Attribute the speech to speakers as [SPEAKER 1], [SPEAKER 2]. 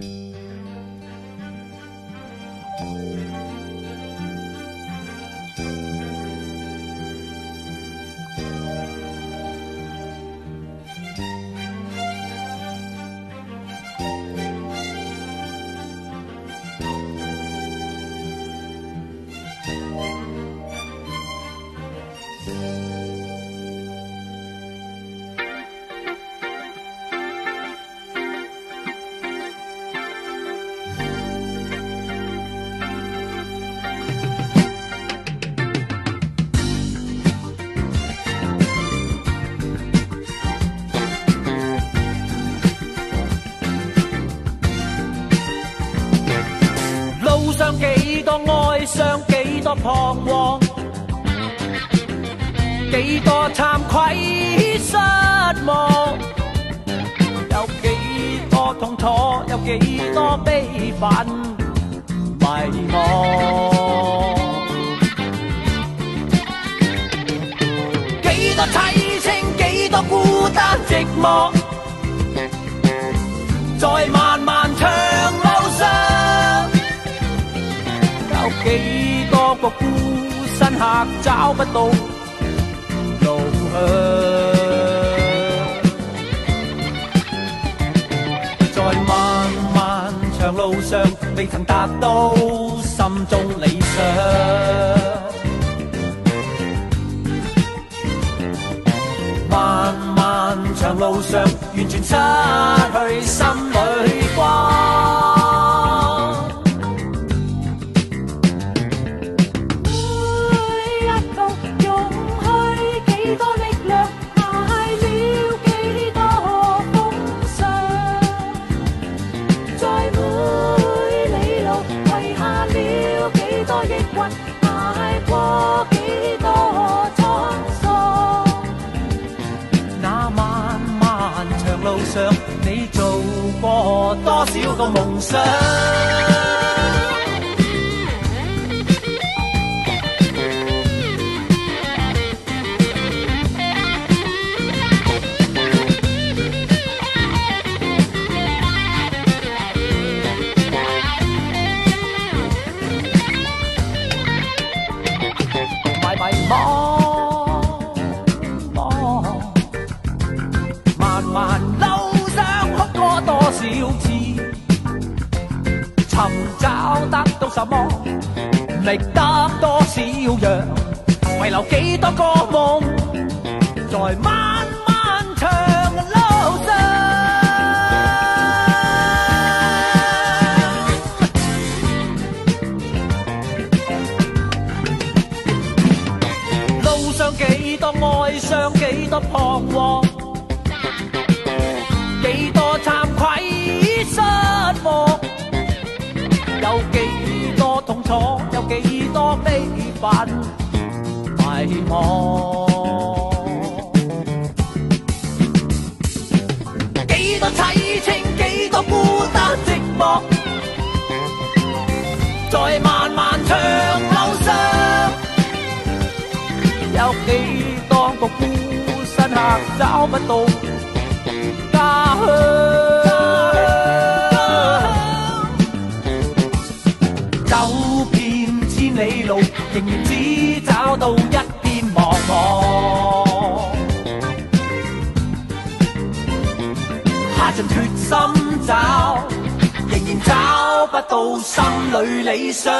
[SPEAKER 1] Mm-hmm. 几多哀伤，几多彷徨，几多惭愧失望，有几多痛楚，有几多悲愤迷茫，几多凄清，几多孤单寂寞，在漫几多个孤身客找不到路向，在漫漫长路上未曾达到心中理想。漫漫长路上完全失去心
[SPEAKER 2] 里。大涉过几多沧桑，
[SPEAKER 1] 那漫漫长路上，你做过多少个梦想？寻找得到什么？觅得多少样？遗留几多个梦，在漫漫长路上。路上几多哀伤，几多彷徨。有几多痛楚，有几多悲愤、迷茫，几多凄清，几多孤单、寂寞，在漫漫长路上，有几多个孤身客找不到家乡。决心找，仍然找不到心里理想。